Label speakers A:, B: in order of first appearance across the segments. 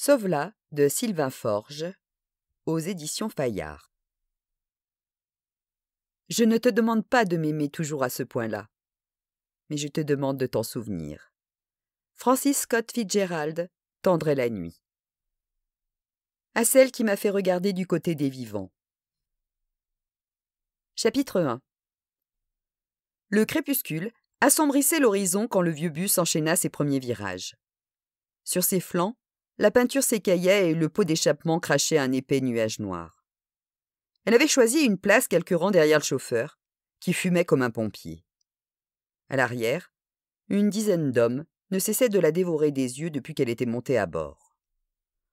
A: Sauve-la de Sylvain Forge aux éditions Fayard. Je ne te demande pas de m'aimer toujours à ce point-là, mais je te demande de t'en souvenir. Francis Scott Fitzgerald, Tendre la nuit. À celle qui m'a fait regarder du côté des vivants. Chapitre 1 Le crépuscule assombrissait l'horizon quand le vieux bus enchaîna ses premiers virages. Sur ses flancs, la peinture s'écaillait et le pot d'échappement crachait un épais nuage noir. Elle avait choisi une place quelques rangs derrière le chauffeur, qui fumait comme un pompier. À l'arrière, une dizaine d'hommes ne cessaient de la dévorer des yeux depuis qu'elle était montée à bord.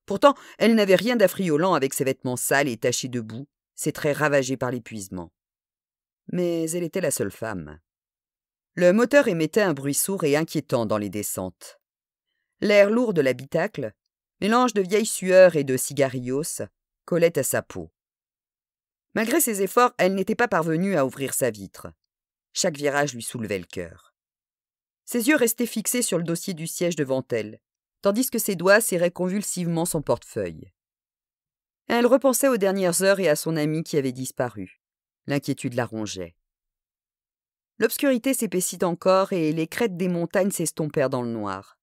A: Pourtant, elle n'avait rien d'affriolant avec ses vêtements sales et tachés de boue, ses traits ravagés par l'épuisement. Mais elle était la seule femme. Le moteur émettait un bruit sourd et inquiétant dans les descentes. L'air lourd de l'habitacle, mélange de vieille sueur et de cigarillos, collait à sa peau. Malgré ses efforts, elle n'était pas parvenue à ouvrir sa vitre. Chaque virage lui soulevait le cœur. Ses yeux restaient fixés sur le dossier du siège devant elle, tandis que ses doigts serraient convulsivement son portefeuille. Elle repensait aux dernières heures et à son ami qui avait disparu. L'inquiétude la rongeait. L'obscurité s'épaissit encore et les crêtes des montagnes s'estompèrent dans le noir.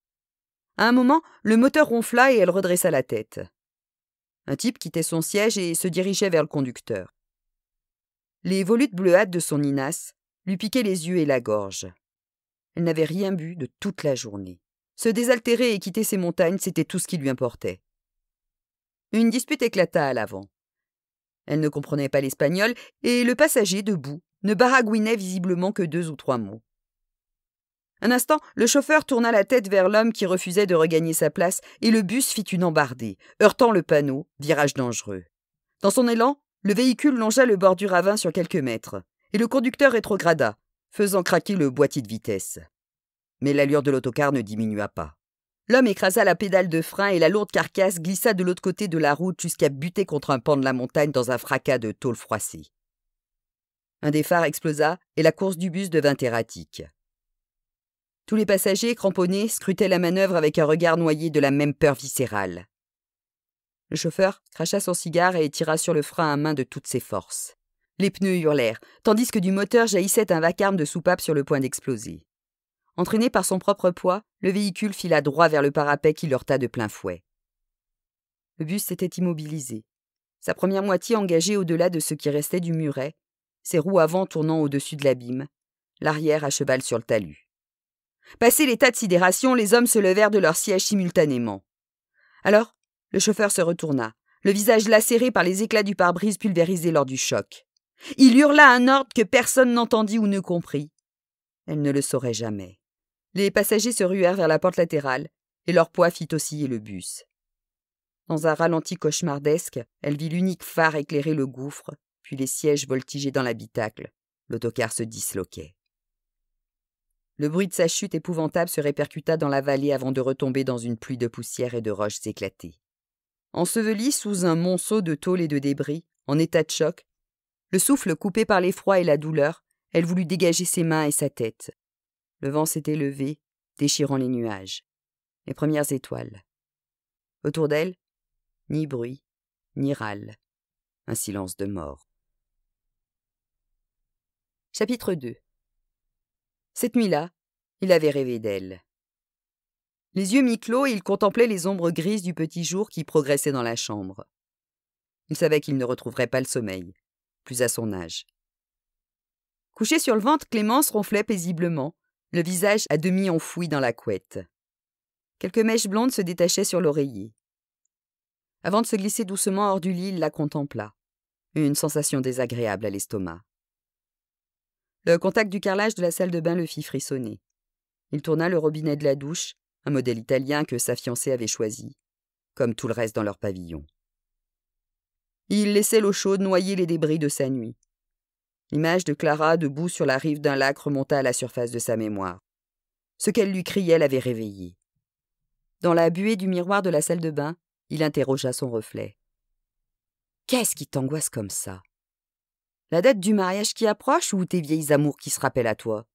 A: À un moment, le moteur ronfla et elle redressa la tête. Un type quittait son siège et se dirigeait vers le conducteur. Les volutes bleuâtres de son Inas lui piquaient les yeux et la gorge. Elle n'avait rien bu de toute la journée. Se désaltérer et quitter ces montagnes, c'était tout ce qui lui importait. Une dispute éclata à l'avant. Elle ne comprenait pas l'espagnol, et le passager, debout, ne baragouinait visiblement que deux ou trois mots. Un instant, le chauffeur tourna la tête vers l'homme qui refusait de regagner sa place, et le bus fit une embardée, heurtant le panneau, virage dangereux. Dans son élan, le véhicule longea le bord du ravin sur quelques mètres, et le conducteur rétrograda, faisant craquer le boîtier de vitesse. Mais l'allure de l'autocar ne diminua pas. L'homme écrasa la pédale de frein et la lourde carcasse glissa de l'autre côté de la route jusqu'à buter contre un pan de la montagne dans un fracas de tôle froissée. Un des phares explosa et la course du bus devint erratique. Tous les passagers, cramponnés, scrutaient la manœuvre avec un regard noyé de la même peur viscérale. Le chauffeur cracha son cigare et tira sur le frein à main de toutes ses forces. Les pneus hurlèrent, tandis que du moteur jaillissait un vacarme de soupape sur le point d'exploser. Entraîné par son propre poids, le véhicule fila droit vers le parapet qui heurta de plein fouet. Le bus s'était immobilisé, sa première moitié engagée au-delà de ce qui restait du muret, ses roues avant tournant au-dessus de l'abîme, l'arrière à cheval sur le talus. Passé l'état de sidération, les hommes se levèrent de leur siège simultanément. Alors, le chauffeur se retourna, le visage lacéré par les éclats du pare-brise pulvérisé lors du choc. Il hurla un ordre que personne n'entendit ou ne comprit. Elle ne le saurait jamais. Les passagers se ruèrent vers la porte latérale, et leur poids fit osciller le bus. Dans un ralenti cauchemardesque, elle vit l'unique phare éclairer le gouffre, puis les sièges voltiger dans l'habitacle. L'autocar se disloquait. Le bruit de sa chute épouvantable se répercuta dans la vallée avant de retomber dans une pluie de poussière et de roches éclatées. Ensevelie sous un monceau de tôle et de débris, en état de choc, le souffle coupé par l'effroi et la douleur, elle voulut dégager ses mains et sa tête. Le vent s'était levé, déchirant les nuages, les premières étoiles. Autour d'elle, ni bruit, ni râle, un silence de mort. Chapitre 2 cette nuit-là, il avait rêvé d'elle. Les yeux mi-clos, il contemplait les ombres grises du petit jour qui progressait dans la chambre. Il savait qu'il ne retrouverait pas le sommeil, plus à son âge. Couché sur le ventre, Clémence ronflait paisiblement, le visage à demi enfoui dans la couette. Quelques mèches blondes se détachaient sur l'oreiller. Avant de se glisser doucement hors du lit, il la contempla. Une sensation désagréable à l'estomac. Le contact du carrelage de la salle de bain le fit frissonner. Il tourna le robinet de la douche, un modèle italien que sa fiancée avait choisi, comme tout le reste dans leur pavillon. Il laissait l'eau chaude noyer les débris de sa nuit. L'image de Clara debout sur la rive d'un lac remonta à la surface de sa mémoire. Ce qu'elle lui criait l'avait réveillé. Dans la buée du miroir de la salle de bain, il interrogea son reflet. Qu'est-ce qui t'angoisse comme ça? La date du mariage qui approche ou tes vieilles amours qui se rappellent à toi?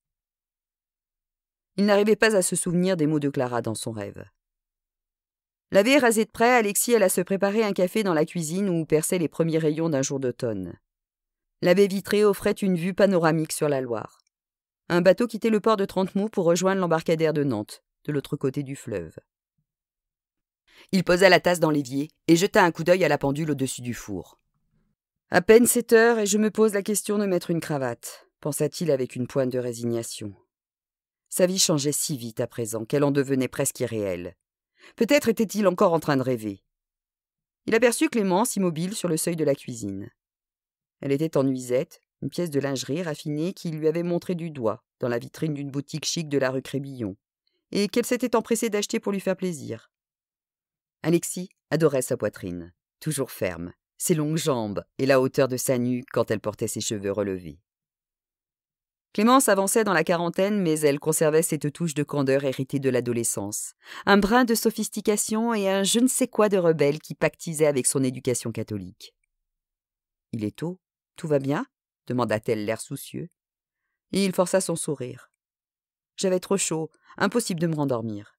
A: Il n'arrivait pas à se souvenir des mots de Clara dans son rêve. Lavé et rasé de près, Alexis alla se préparer un café dans la cuisine où perçaient les premiers rayons d'un jour d'automne. La baie vitrée offrait une vue panoramique sur la Loire. Un bateau quittait le port de Trentemou pour rejoindre l'embarcadère de Nantes, de l'autre côté du fleuve. Il posa la tasse dans l'évier et jeta un coup d'œil à la pendule au-dessus du four. À peine sept heures et je me pose la question de mettre une cravate, pensa-t-il avec une pointe de résignation. Sa vie changeait si vite à présent qu'elle en devenait presque irréelle. Peut-être était-il encore en train de rêver. Il aperçut Clémence immobile sur le seuil de la cuisine. Elle était en nuisette, une pièce de lingerie raffinée qu'il lui avait montré du doigt dans la vitrine d'une boutique chic de la rue Crébillon, et qu'elle s'était empressée d'acheter pour lui faire plaisir. Alexis adorait sa poitrine, toujours ferme, ses longues jambes et la hauteur de sa nuque quand elle portait ses cheveux relevés. Clémence avançait dans la quarantaine, mais elle conservait cette touche de candeur héritée de l'adolescence, un brin de sophistication et un je ne sais quoi de rebelle qui pactisait avec son éducation catholique. Il est tôt, tout va bien? demanda-t-elle l'air soucieux. Et il força son sourire. J'avais trop chaud, impossible de me rendormir.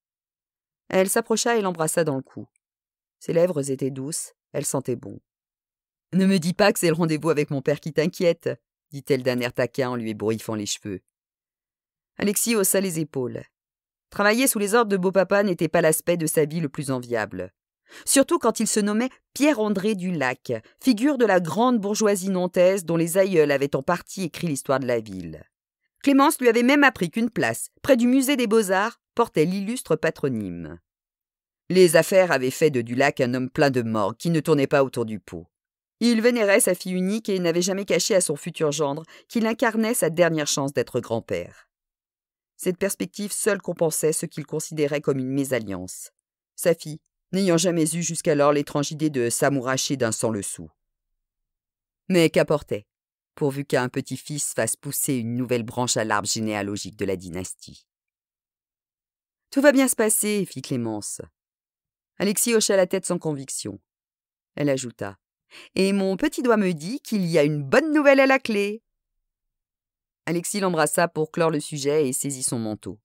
A: Elle s'approcha et l'embrassa dans le cou. Ses lèvres étaient douces, elle sentait bon. Ne me dis pas que c'est le rendez-vous avec mon père qui t'inquiète, dit-elle d'un air taquin en lui ébouriffant les cheveux. Alexis haussa les épaules. Travailler sous les ordres de beau-papa n'était pas l'aspect de sa vie le plus enviable. Surtout quand il se nommait Pierre-André Dulac, figure de la grande bourgeoisie nantaise dont les aïeuls avaient en partie écrit l'histoire de la ville. Clémence lui avait même appris qu'une place, près du musée des beaux-arts, portait l'illustre patronyme. Les affaires avaient fait de Dulac un homme plein de morgue qui ne tournait pas autour du pot. Il vénérait sa fille unique et n'avait jamais caché à son futur gendre qu'il incarnait sa dernière chance d'être grand-père. Cette perspective seule compensait ce qu'il considérait comme une mésalliance. Sa fille, n'ayant jamais eu jusqu'alors l'étrange idée de s'amouracher d'un sang le sou. Mais qu'apportait, pourvu qu'un petit-fils fasse pousser une nouvelle branche à l'arbre généalogique de la dynastie? Tout va bien se passer, fit Clémence. Alexis hocha la tête sans conviction. Elle ajouta. Et mon petit doigt me dit qu'il y a une bonne nouvelle à la clé. Alexis l'embrassa pour clore le sujet et saisit son manteau.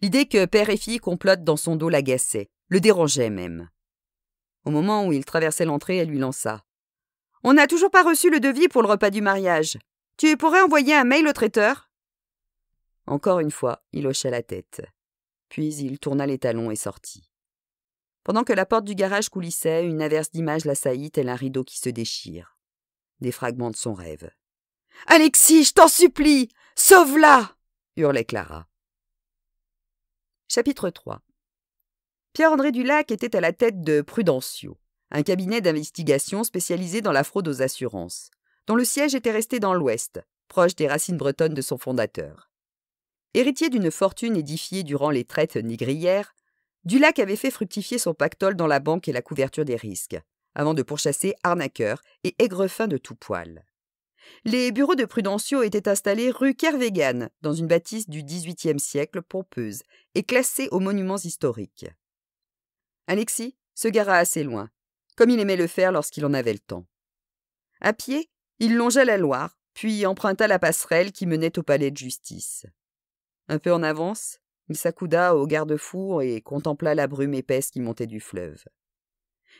A: L'idée que père et fille complotent dans son dos l'agaçait, le dérangeait même. Au moment où il traversait l'entrée, elle lui lança. On n'a toujours pas reçu le devis pour le repas du mariage. Tu pourrais envoyer un mail au traiteur? Encore une fois, il hocha la tête. Puis il tourna les talons et sortit. Pendant que la porte du garage coulissait, une averse d'images l'assaillit tel un rideau qui se déchire. Des fragments de son rêve. Alexis, je t'en supplie Sauve-la hurlait Clara. Chapitre 3 Pierre-André Dulac était à la tête de Prudentio, un cabinet d'investigation spécialisé dans la fraude aux assurances, dont le siège était resté dans l'Ouest, proche des racines bretonnes de son fondateur. Héritier d'une fortune édifiée durant les traites négrières, Dulac avait fait fructifier son pactole dans la banque et la couverture des risques, avant de pourchasser arnaqueurs et aigrefins de tout poil. Les bureaux de Prudencio étaient installés rue Kervégan, dans une bâtisse du XVIIIe siècle pompeuse et classée aux monuments historiques. Alexis se gara assez loin, comme il aimait le faire lorsqu'il en avait le temps. À pied, il longea la Loire, puis emprunta la passerelle qui menait au palais de justice. Un peu en avance, il s'accouda au garde-fou et contempla la brume épaisse qui montait du fleuve.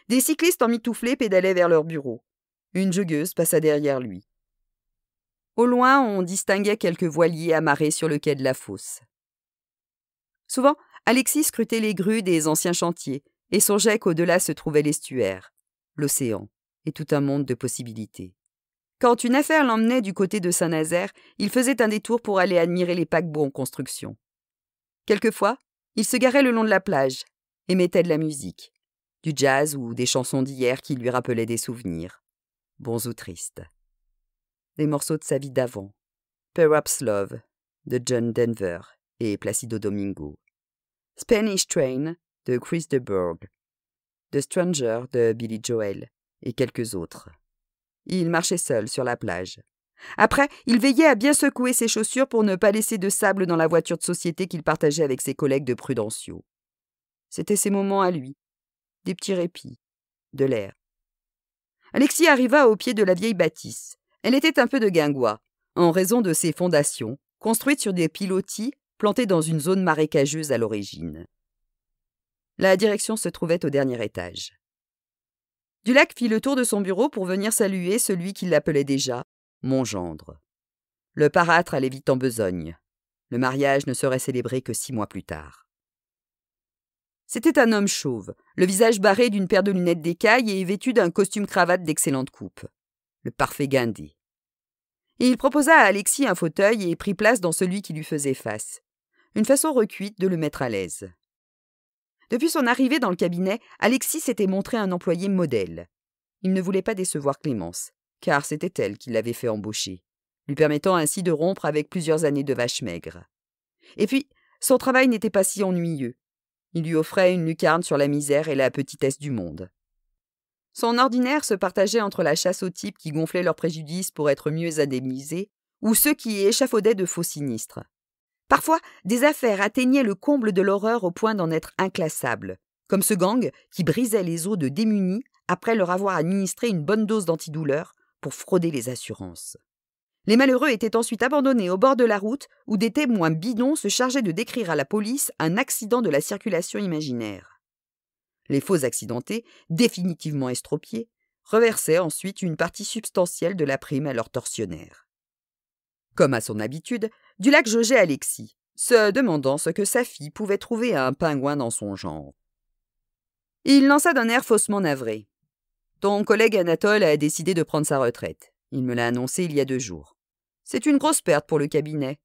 A: Des cyclistes en mitouflés pédalaient vers leur bureau. Une joggeuse passa derrière lui. Au loin, on distinguait quelques voiliers amarrés sur le quai de la fosse. Souvent, Alexis scrutait les grues des anciens chantiers et songeait qu'au-delà se trouvait l'estuaire, l'océan et tout un monde de possibilités. Quand une affaire l'emmenait du côté de Saint-Nazaire, il faisait un détour pour aller admirer les paquebots en construction. Quelquefois, il se garait le long de la plage et mettait de la musique, du jazz ou des chansons d'hier qui lui rappelaient des souvenirs, bons ou tristes. Des morceaux de sa vie d'avant, Perhaps Love de John Denver et Placido Domingo, Spanish Train de Chris de Burgh, The Stranger de Billy Joel et quelques autres. Il marchait seul sur la plage, après, il veillait à bien secouer ses chaussures pour ne pas laisser de sable dans la voiture de société qu'il partageait avec ses collègues de Prudencio. C'étaient ses moments à lui, des petits répits, de l'air. Alexis arriva au pied de la vieille bâtisse. Elle était un peu de guingois, en raison de ses fondations, construites sur des pilotis plantés dans une zone marécageuse à l'origine. La direction se trouvait au dernier étage. Dulac fit le tour de son bureau pour venir saluer celui qui l'appelait déjà mon gendre. Le parâtre allait vite en besogne. Le mariage ne serait célébré que six mois plus tard. C'était un homme chauve, le visage barré d'une paire de lunettes d'écaille et vêtu d'un costume cravate d'excellente coupe. Le parfait guindé. il proposa à Alexis un fauteuil et prit place dans celui qui lui faisait face. Une façon recuite de le mettre à l'aise. Depuis son arrivée dans le cabinet, Alexis s'était montré un employé modèle. Il ne voulait pas décevoir Clémence, car c'était elle qui l'avait fait embaucher, lui permettant ainsi de rompre avec plusieurs années de vache maigre. Et puis, son travail n'était pas si ennuyeux. Il lui offrait une lucarne sur la misère et la petitesse du monde. Son ordinaire se partageait entre la chasse aux types qui gonflaient leurs préjudices pour être mieux indemnisés, ou ceux qui échafaudaient de faux sinistres. Parfois, des affaires atteignaient le comble de l'horreur au point d'en être inclassables, comme ce gang qui brisait les os de démunis après leur avoir administré une bonne dose d'antidouleur pour frauder les assurances. Les malheureux étaient ensuite abandonnés au bord de la route où des témoins bidons se chargeaient de décrire à la police un accident de la circulation imaginaire. Les faux accidentés, définitivement estropiés, reversaient ensuite une partie substantielle de la prime à leurs tortionnaires. Comme à son habitude, Dulac jaugeait Alexis, se demandant ce que sa fille pouvait trouver à un pingouin dans son genre. Il lança d'un air faussement navré. Ton collègue Anatole a décidé de prendre sa retraite. Il me l'a annoncé il y a deux jours. C'est une grosse perte pour le cabinet.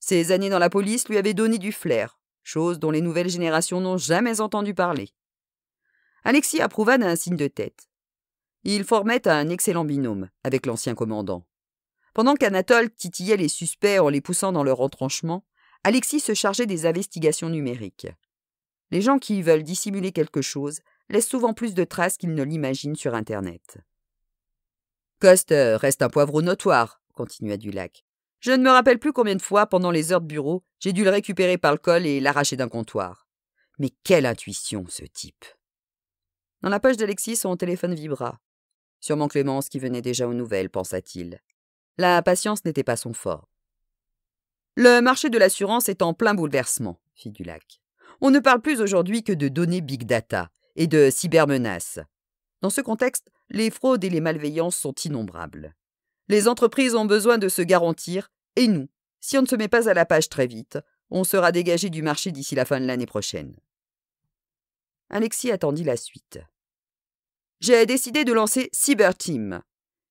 A: Ses années dans la police lui avaient donné du flair, chose dont les nouvelles générations n'ont jamais entendu parler. Alexis approuva d'un signe de tête. Il formait un excellent binôme avec l'ancien commandant. Pendant qu'Anatole titillait les suspects en les poussant dans leur retranchement, Alexis se chargeait des investigations numériques. Les gens qui veulent dissimuler quelque chose laissent souvent plus de traces qu'ils ne l'imaginent sur Internet. Coste reste un poivreau notoire, continua Dulac. Je ne me rappelle plus combien de fois, pendant les heures de bureau, j'ai dû le récupérer par le col et l'arracher d'un comptoir. Mais quelle intuition, ce type Dans la poche d'Alexis, son téléphone vibra. Sûrement Clémence qui venait déjà aux nouvelles, pensa-t-il. La patience n'était pas son fort. Le marché de l'assurance est en plein bouleversement, fit Dulac. On ne parle plus aujourd'hui que de données big data et de cybermenaces. Dans ce contexte, les fraudes et les malveillances sont innombrables. Les entreprises ont besoin de se garantir, et nous, si on ne se met pas à la page très vite, on sera dégagé du marché d'ici la fin de l'année prochaine. Alexis attendit la suite. J'ai décidé de lancer Cyber Team,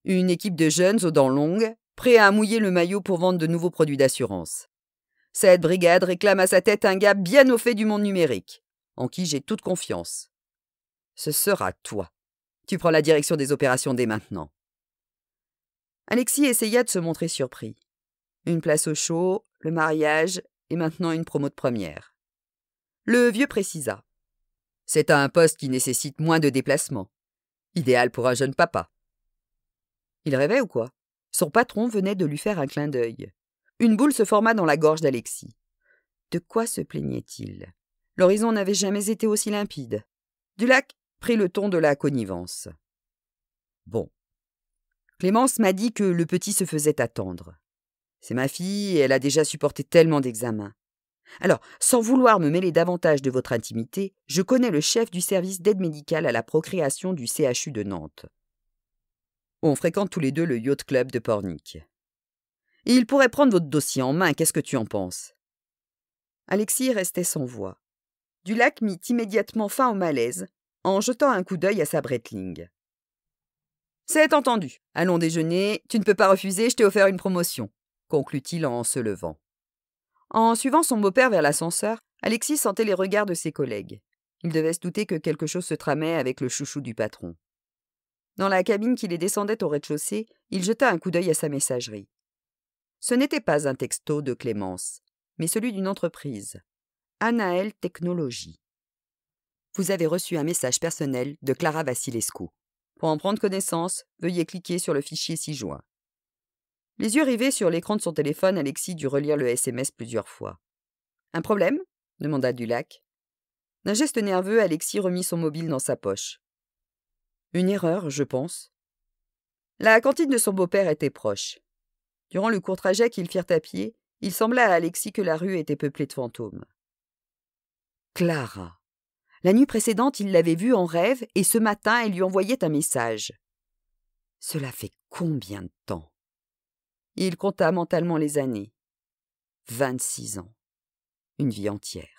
A: une équipe de jeunes aux dents longues, prêts à mouiller le maillot pour vendre de nouveaux produits d'assurance. Cette brigade réclame à sa tête un gars bien au fait du monde numérique, en qui j'ai toute confiance. Ce sera toi. Tu prends la direction des opérations dès maintenant. Alexis essaya de se montrer surpris. Une place au chaud, le mariage, et maintenant une promo de première. Le vieux précisa. C'est un poste qui nécessite moins de déplacements. Idéal pour un jeune papa. Il rêvait ou quoi? Son patron venait de lui faire un clin d'œil. Une boule se forma dans la gorge d'Alexis. De quoi se plaignait-il? L'horizon n'avait jamais été aussi limpide. Dulac le ton de la connivence. Bon. Clémence m'a dit que le petit se faisait attendre. C'est ma fille elle a déjà supporté tellement d'examens. Alors, sans vouloir me mêler davantage de votre intimité, je connais le chef du service d'aide médicale à la procréation du CHU de Nantes. On fréquente tous les deux le Yacht Club de Pornic. Il pourrait prendre votre dossier en main, qu'est-ce que tu en penses? Alexis restait sans voix. Dulac mit immédiatement fin au malaise, en jetant un coup d'œil à sa Bretling. C'est entendu. Allons déjeuner. Tu ne peux pas refuser, je t'ai offert une promotion, conclut-il en se levant. En suivant son beau-père vers l'ascenseur, Alexis sentait les regards de ses collègues. Il devait se douter que quelque chose se tramait avec le chouchou du patron. Dans la cabine qui les descendait au rez-de-chaussée, il jeta un coup d'œil à sa messagerie. Ce n'était pas un texto de Clémence, mais celui d'une entreprise. Anaël Technologies. Vous avez reçu un message personnel de Clara Vassilescu. Pour en prendre connaissance, veuillez cliquer sur le fichier ci-joint. Les yeux rivés sur l'écran de son téléphone, Alexis dut relire le SMS plusieurs fois. Un problème? demanda Dulac. D'un geste nerveux, Alexis remit son mobile dans sa poche. Une erreur, je pense. La cantine de son beau-père était proche. Durant le court trajet qu'ils firent à pied, il sembla à Alexis que la rue était peuplée de fantômes. Clara, La nuit précédente, il l'avait vue en rêve et ce matin, elle lui envoyait un message. Cela fait combien de temps? Il compta mentalement les années. Vingt-six ans. Une vie entière.